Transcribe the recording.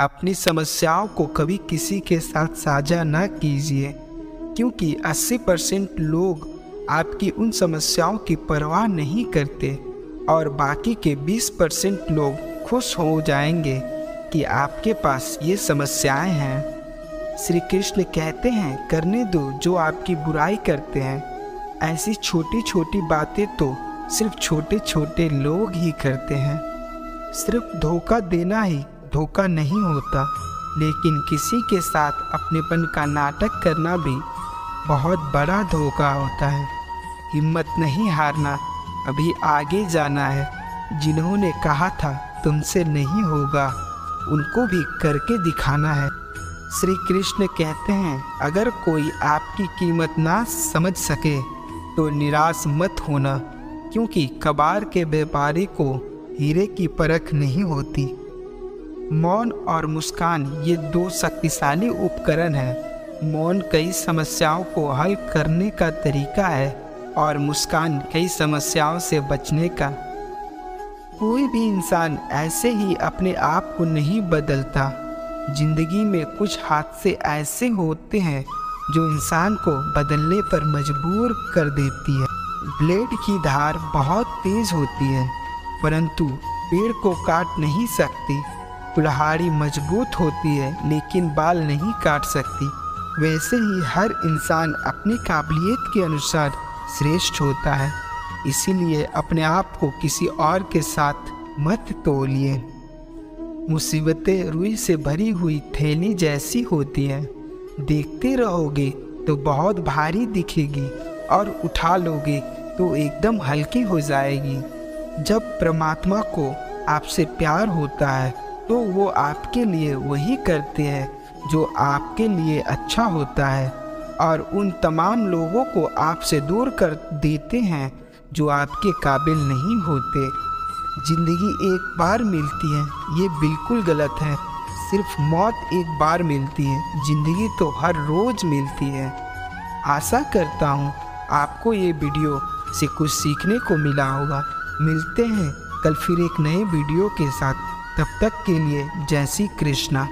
अपनी समस्याओं को कभी किसी के साथ साझा न कीजिए, क्योंकि 80 परसेंट लोग आपकी उन समस्याओं की परवाह नहीं करते और बाकी के 20 परसेंट लोग खुश हो जाएँगे कि आपके पास ये समस्याएँ हैं। श्री कृष्ण कहते हैं, करने दो जो आपकी बुराई करते हैं। ऐसी छोटी छोटी बातें तो सिर्फ़ छोटे छोटे लोग ही करते हैं। सिर्फ़ धोखा देना ही धोखा नहीं होता, लेकिन किसी के साथ अपनेपन का नाटक करना भी बहुत बड़ा धोखा होता है। हिम्मत नहीं हारना, अभी आगे जाना है। जिन्होंने कहा था तुमसे नहीं होगा, उनको भी करके दिखाना है। श्री कृष्ण कहते हैं, अगर कोई आपकी कीमत ना समझ सके तो निराश मत होना, क्योंकि कबार के व्यापारी को हीरे की परख नहीं होती। मौन और मुस्कान ये दो शक्तिशाली उपकरण हैं। मौन कई समस्याओं को हल करने का तरीका है और मुस्कान कई समस्याओं से बचने का। कोई भी इंसान ऐसे ही अपने आप को नहीं बदलता। ज़िंदगी में कुछ हादसे ऐसे होते हैं जो इंसान को बदलने पर मजबूर कर देती है। ब्लेड की धार बहुत तेज होती है, परंतु पेड़ को काट नहीं सकती। कुल्हाड़ी मज़बूत होती है, लेकिन बाल नहीं काट सकती। वैसे ही हर इंसान अपनी काबिलियत के अनुसार श्रेष्ठ होता है। इसीलिए अपने आप को किसी और के साथ मत तोलिए। मुसीबतें रुई से भरी हुई थैली जैसी होती हैं। देखते रहोगे तो बहुत भारी दिखेगी और उठा लोगे तो एकदम हल्की हो जाएगी। जब परमात्मा को आपसे प्यार होता है तो वो आपके लिए वही करते हैं, जो आपके लिए अच्छा होता है। और उन तमाम लोगों को आपसे दूर कर देते हैं, जो आपके काबिल नहीं होते। ज़िंदगी एक बार मिलती है, ये बिल्कुल गलत है। सिर्फ़ मौत एक बार मिलती है, ज़िंदगी तो हर रोज मिलती है। आशा करता हूँ, आपको ये वीडियो से कुछ सीखने को मिला होगा। मिलते हैं, कल फिर एक नए वीडियो के साथ। तब तक के लिए जय श्री कृष्णा।